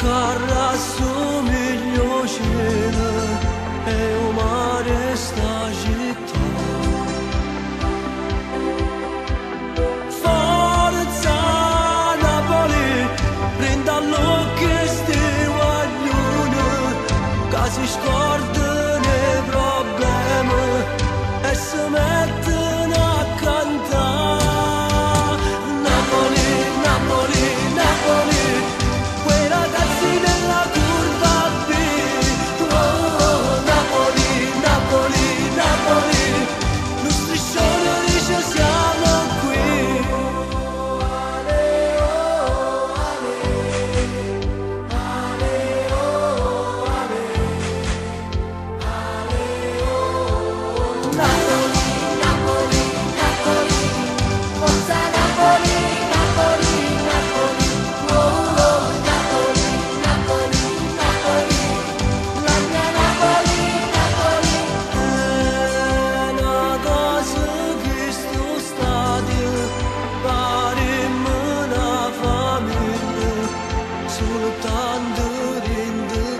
carra su milhogena e o mar está agitado. Forza Napoli, prenda lo che stiu a luna, casi. sandır indir